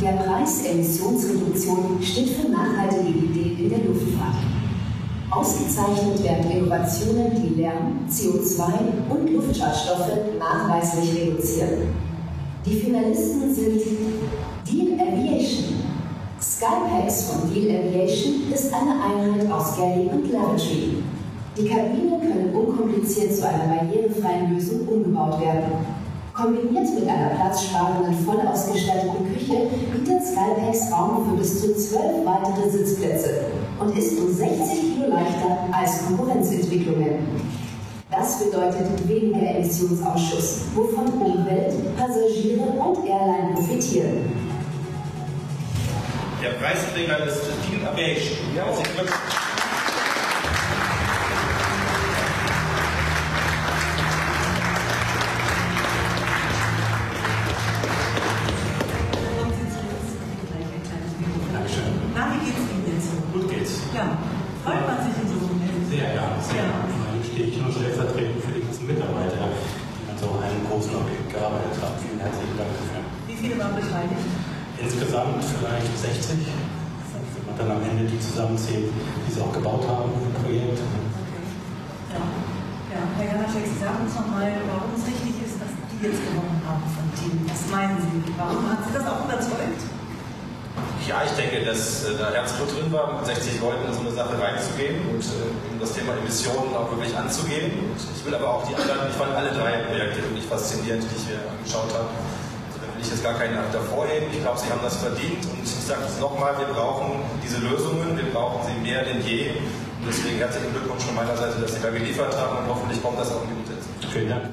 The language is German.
Der Preis Emissionsreduktion steht für nachhaltige Ideen in der Luftfahrt. Ausgezeichnet werden Innovationen, die Lärm, CO2 und Luftschadstoffe nachweislich reduzieren. Die Finalisten sind Deal Aviation. Skypex von Deal Aviation ist eine Einheit aus Galley und Lavatory. Die Kabinen können unkompliziert zu einer barrierefreien Lösung umgebaut werden. Kombiniert mit einer platzsparenden, Raum für bis zu zwölf weitere Sitzplätze und ist um 60 Kilo leichter als Konkurrenzentwicklungen. Das bedeutet weniger Emissionsausschuss, wovon Umwelt, Passagiere und Airline profitieren. Der Preisträger ist Dean Aviation. Herzlichen Gut geht's. Ja, freut man sich in so einem Moment. Sehr, ja. Sehr. Ja. Immerhin stehe ich nur stellvertretend für die ganzen Mitarbeiter, die an so einem großen Objekt gearbeitet haben. Vielen herzlichen Dank dafür. Wie viele waren beteiligt? Insgesamt vielleicht 60. Wenn man dann am Ende die zusammenzählt, die sie auch gebaut haben im Projekt. Okay. Ja. ja. Herr Janaschek, Sie sagen uns nochmal, warum es richtig ist, dass die jetzt gewonnen haben vom Team. Was meinen Sie? Warum hat Sie das auch überzeugt? Ja, ich denke, dass äh, da Herzblut drin war, mit 60 Leuten in so eine Sache reinzugehen und äh, um das Thema Emissionen auch wirklich anzugehen. Und ich will aber auch die anderen, ich fand alle drei Projekte wirklich faszinierend, die ich mir angeschaut habe. Also da will ich jetzt gar keinen hervorheben. Ich glaube, sie haben das verdient und ich sage es nochmal, wir brauchen diese Lösungen, wir brauchen sie mehr denn je. Und deswegen herzlichen Glückwunsch von meiner Seite, dass Sie da geliefert haben und hoffentlich kommt das auch in die Umsetzung. Vielen Dank.